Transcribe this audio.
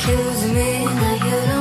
accuse me. That you don't